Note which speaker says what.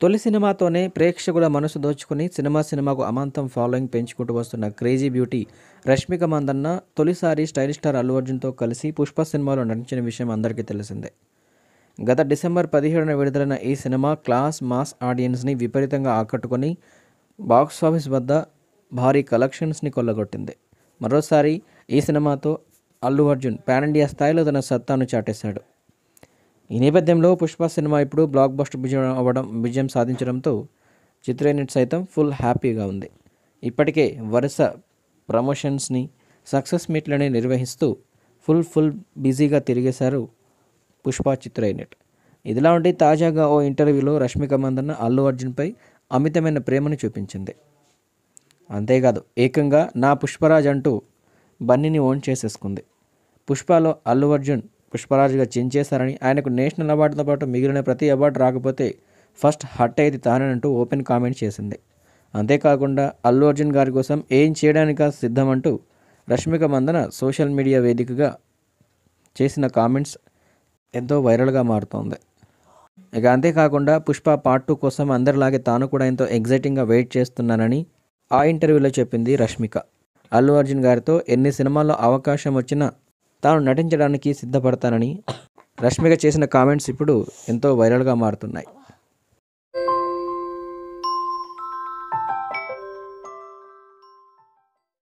Speaker 1: తొలి సినిమాతోనే ప్రేక్షకుల మనసు దోచుకుని సినిమా సినిమాకు అమాంతం ఫాలోయింగ్ పెంచుకుంటూ వస్తున్న క్రేజీ బ్యూటీ రష్మిక మందన్న తొలిసారి స్టైలిష్ స్టార్ అల్లు అర్జున్తో కలిసి పుష్ప సినిమాలో నటించిన విషయం అందరికీ తెలిసిందే. గత డిసెంబర్ పదిహేడున విడుదలైన ఈ సినిమా క్లాస్ మాస్ ఆడియన్స్ని విపరీతంగా ఆకట్టుకొని బాక్స్ ఆఫీస్ వద్ద భారీ కలెక్షన్స్ని కొల్లగొట్టింది. మరోసారి ఈ సినిమాతో అల్లు అర్జున్ పాన్ ఇండియా స్థాయిలో తన సత్తాను చాటేశాడు. ఈ నేపథ్యంలో పుష్ప సినిమా ఇప్పుడు బ్లాక్ బస్టర్ విజయం అవ్వడం విజయం సాధించడంతో చిత్ర యూనిట్ సైతం ఫుల్ హ్యాపీగా ఉంది. ఇప్పటికే వరుస ప్రమోషన్స్ని సక్సెస్ మీట్లని నిర్వహిస్తూ ఫుల్ ఫుల్ బిజీగా తిరిగేశారు పుష్ప చిత్ర యూనిట్. ఇదిలా ఉండి తాజాగా ఓ ఇంటర్వ్యూలో రష్మిక మందన్న అల్లు అర్జున్పై అమితమైన ప్రేమను చూపించింది. అంతేకాదు ఏకంగా నా పుష్పరాజ్ అంటూ బన్నీని ఓన్ చేసేసుకుంది. పుష్పలో అల్లు అర్జున్ పుష్పరాజుగా చించేశారని ఆయనకు నేషనల్ అవార్డుతో పాటు మిగిలిన ప్రతి అవార్డు రాకపోతే ఫస్ట్ హట్ అయితే తానేనంటూ ఓపెన్ కామెంట్ చేసింది. అంతేకాకుండా అల్లు అర్జున్ గారి కోసం ఏం చేయడానిక సిద్ధమంటూ రష్మిక మందన సోషల్ మీడియా వేదికగా చేసిన కామెంట్స్ ఎంతో వైరల్గా మారుతోంది. ఇక అంతేకాకుండా పుష్ప పార్ట్ టూ కోసం అందరిలాగే తాను కూడా ఎంతో ఎగ్జైటింగ్గా వెయిట్ చేస్తున్నానని ఆ ఇంటర్వ్యూలో చెప్పింది రష్మిక. అల్లు అర్జున్ గారితో ఎన్ని సినిమాల్లో అవకాశం వచ్చినా తాను నటించడానికి సిద్ధపడతానని రష్మిక చేసిన కామెంట్స్ ఇప్పుడు ఎంతో వైరల్గా మారుతున్నాయి.